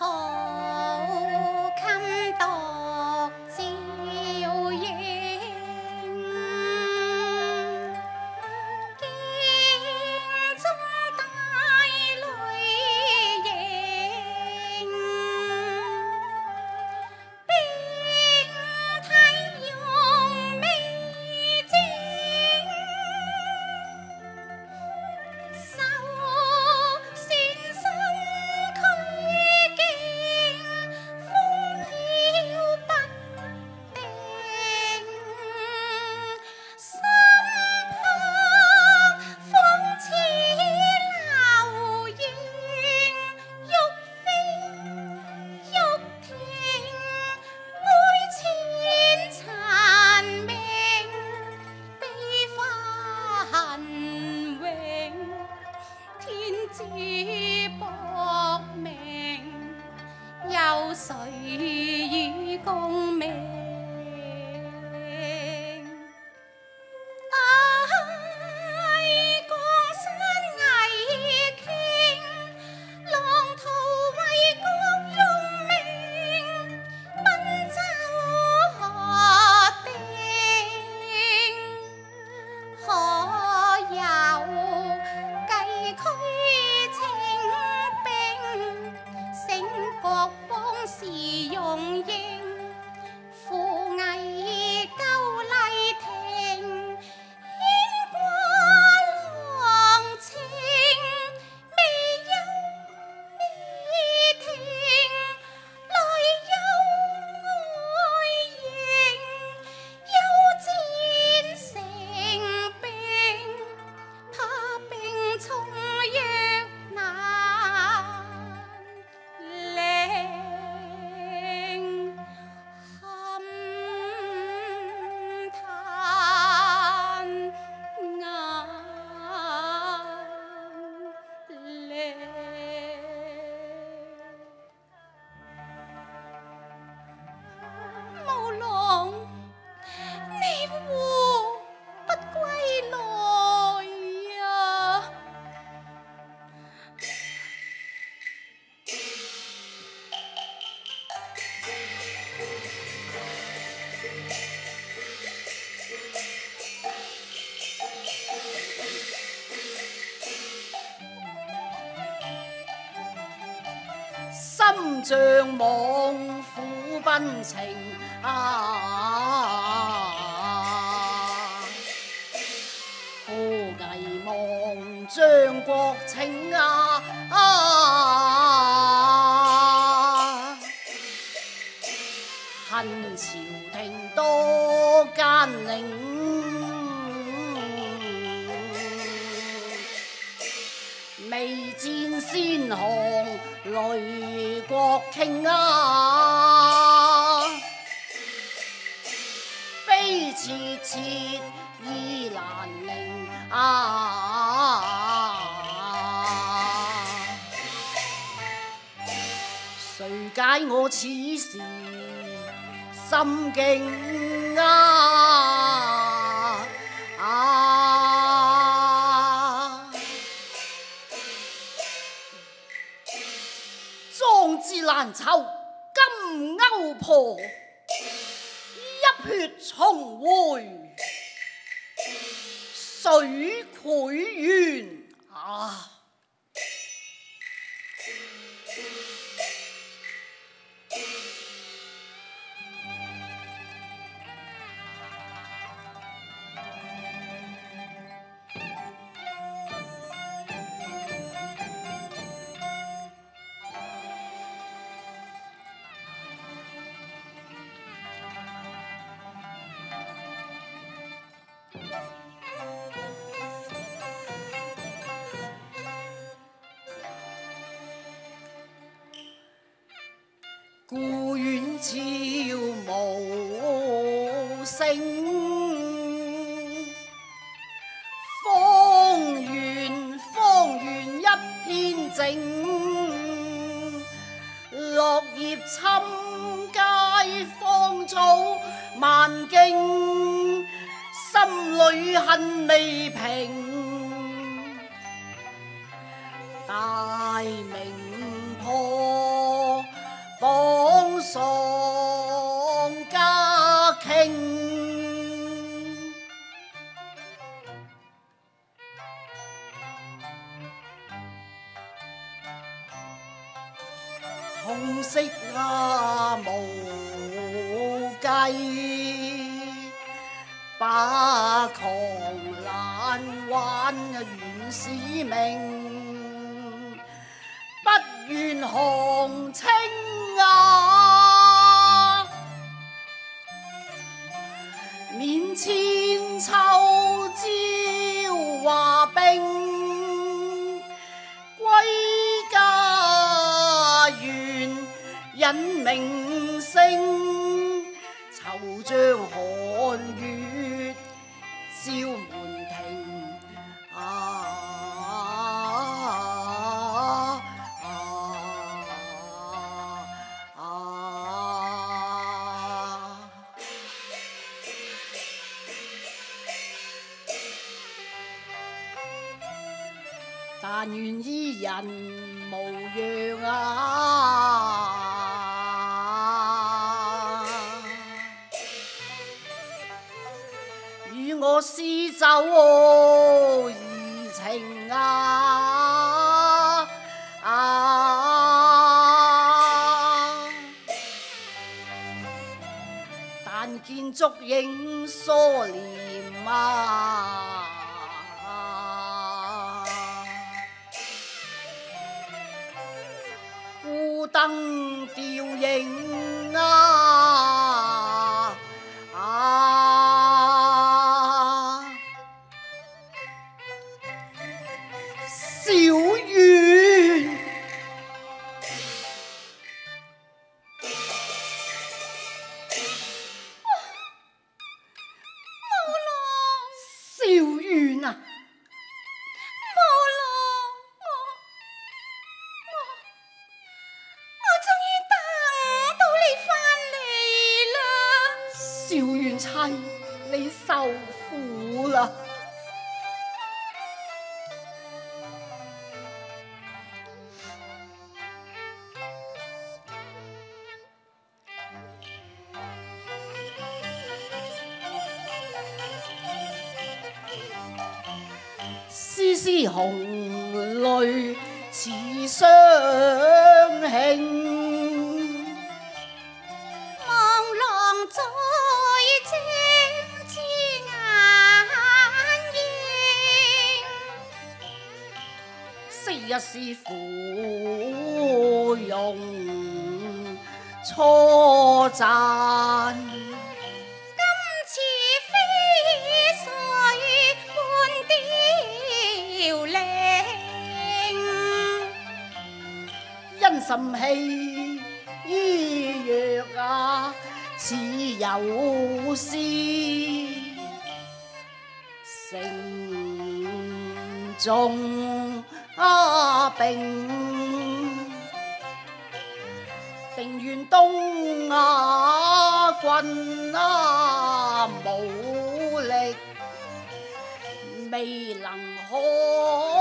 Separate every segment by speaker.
Speaker 1: 头。将望苦奔情啊，何危望将国情啊。啊，悲切切意难明，啊，谁解我此时心境啊？愁金勾婆一血重回水溃圆故园悄无声，荒原荒原一片静，落叶侵街，芳草万径，心里恨未平，
Speaker 2: 带。真嘅原使命，不愿红清啊，免千秋朝华兵。归家园引名声，惆怅。人模样啊，与我诗酒怡情啊，但见竹影疏帘啊。雕影。妻，你受苦了。是芙蓉初绽，
Speaker 1: 今次飞水半凋零。
Speaker 2: 因甚气依约啊，似有诗成中。啊，并定愿东亚郡啊，无力未能可。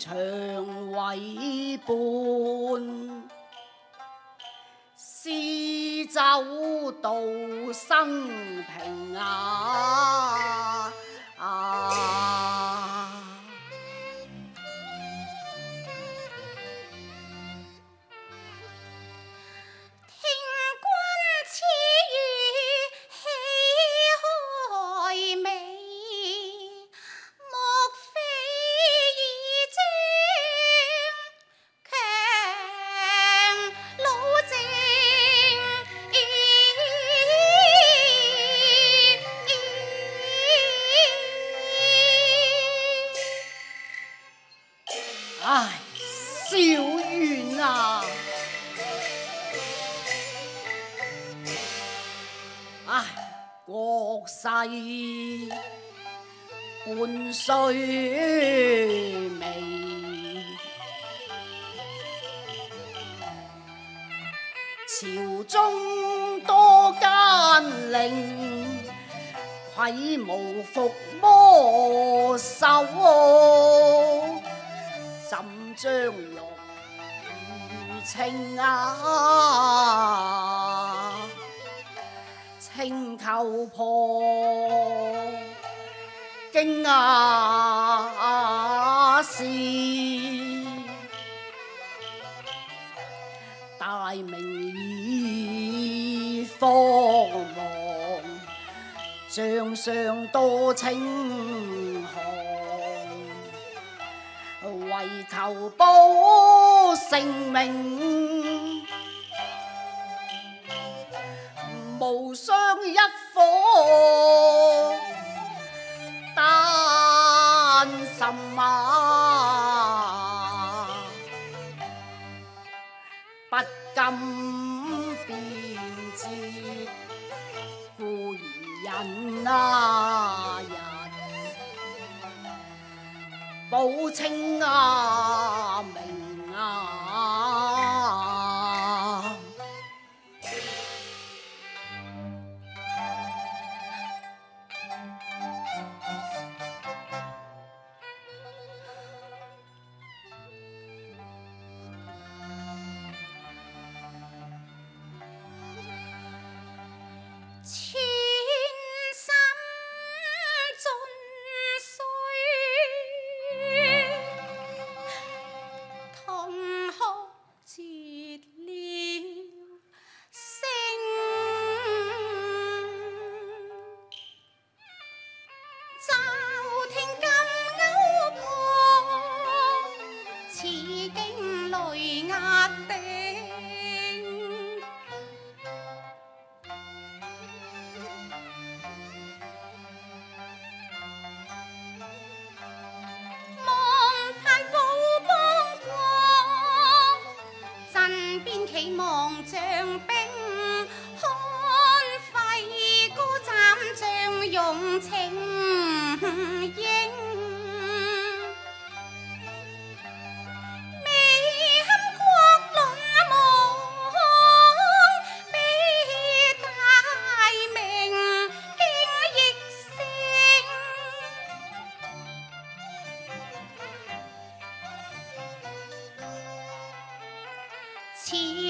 Speaker 2: 长为伴，诗酒度生平啊啊！世半岁未。朝中多奸佞，愧无伏魔手，怎将乐如清啊？情求破，惊啊事，大明已丧亡，上上多清寒，为求保性命。无双一方，单十晚不禁便知故人啊。人宝称啊。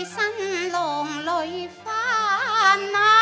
Speaker 1: 新郎泪花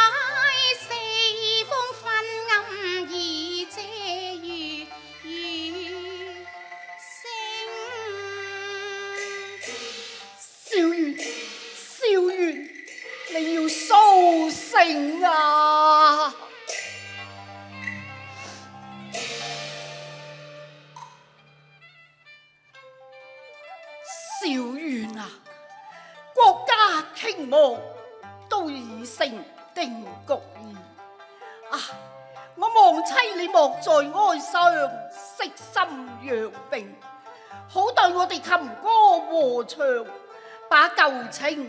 Speaker 2: 青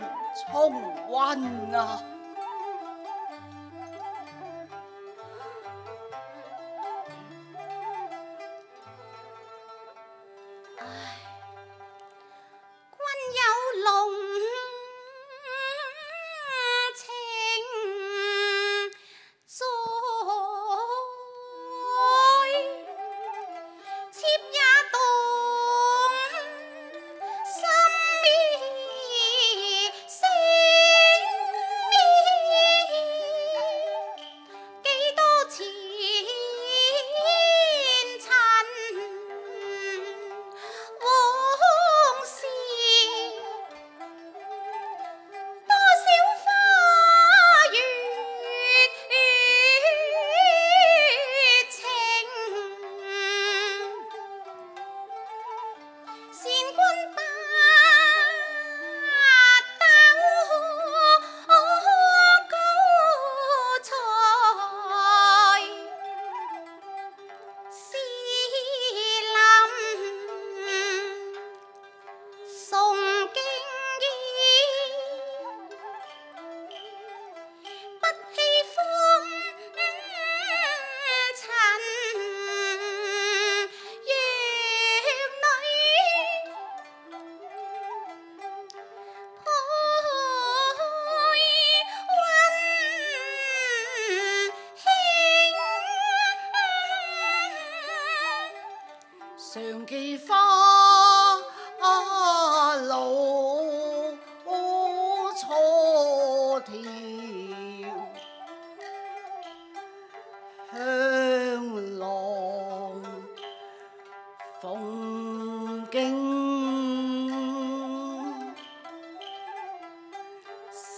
Speaker 2: 松云啊！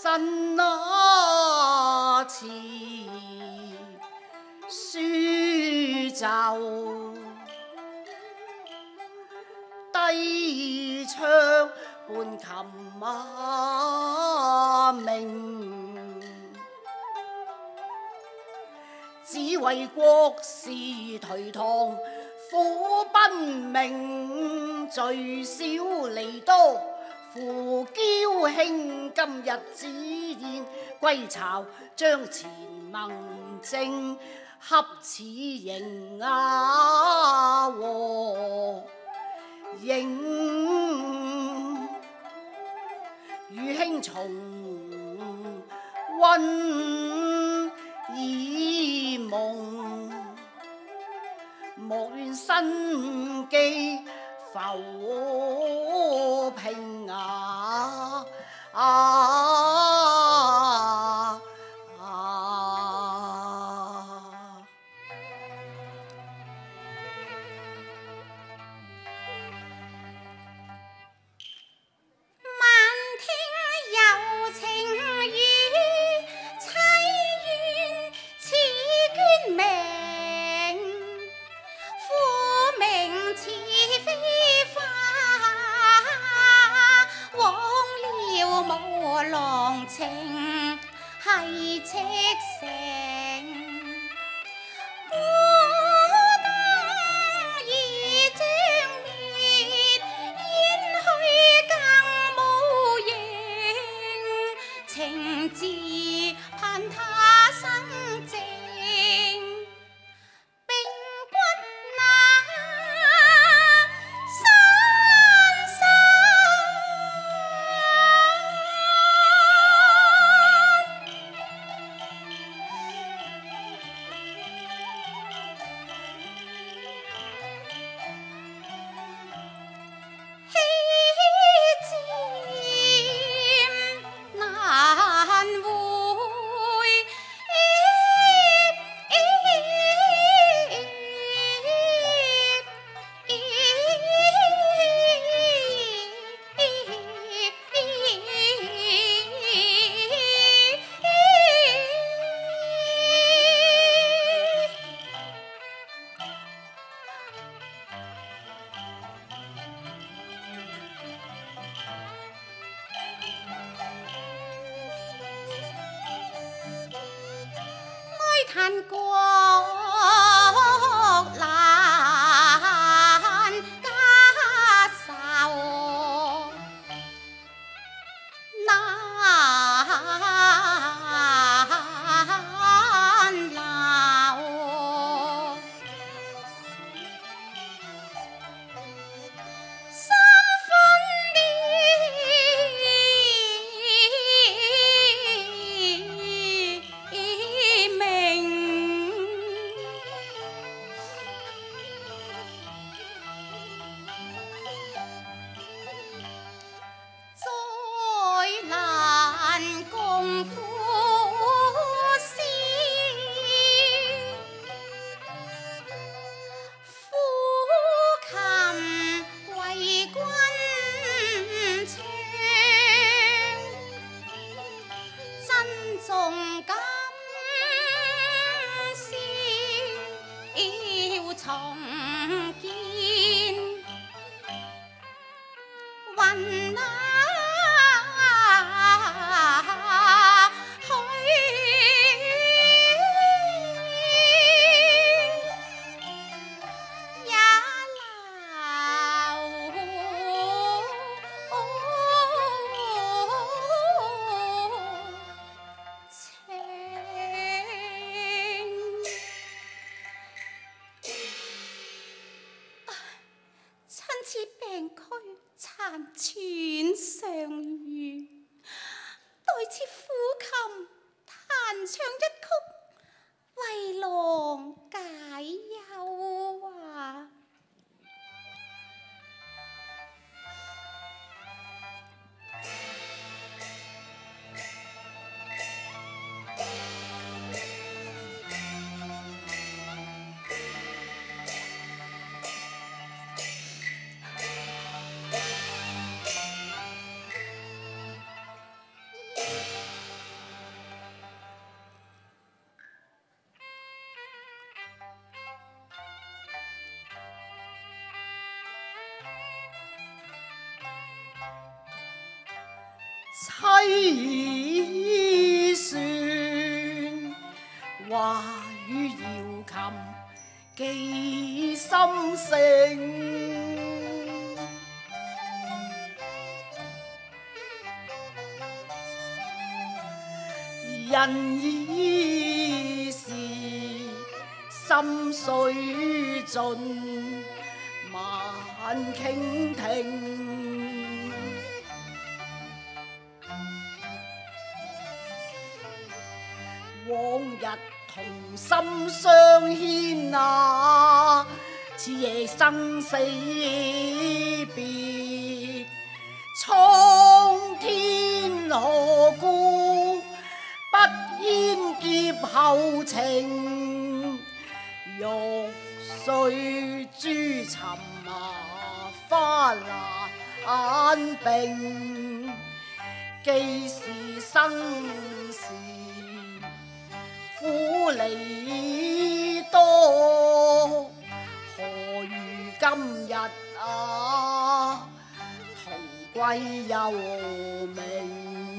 Speaker 1: 信那词书奏，低唱半琴鸣，只为国事颓唐，苦奔命，聚少离多。父娇卿今日子燕归巢，将前盟证，恰似迎啊和，迎与卿从，温以梦，莫怨身机浮萍。Ah. 看过。home. 依话语瑶琴
Speaker 2: 记心声。人已是心碎尽，万倾听。往日同心相牵啊，此夜生死别。苍天何故不应结后情？玉碎珠沉啊，花难病，既是生死。苦力多，何如今日啊？同归又明？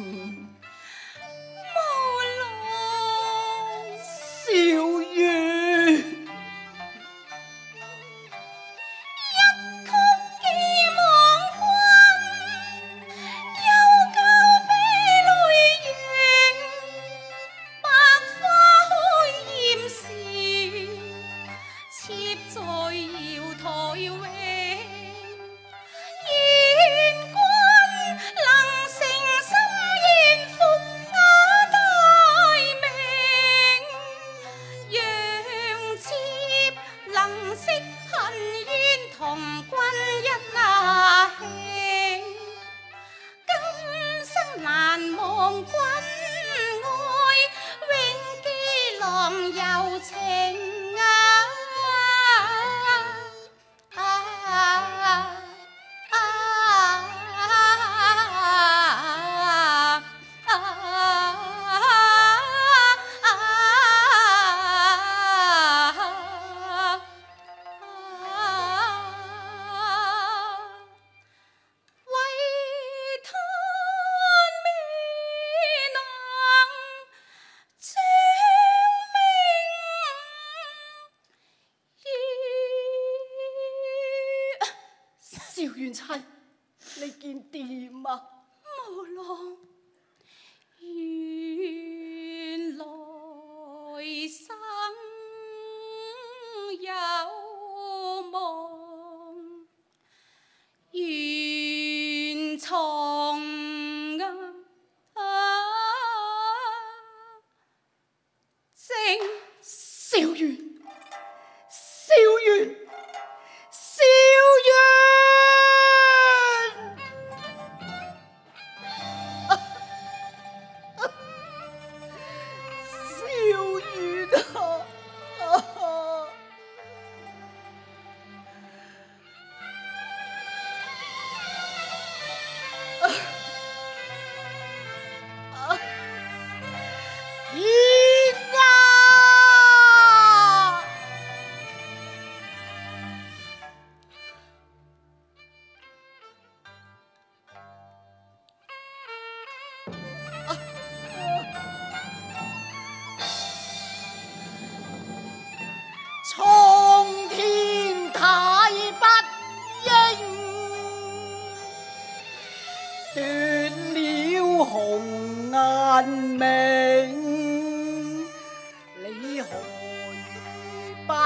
Speaker 2: inside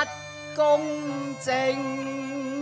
Speaker 2: 不公正。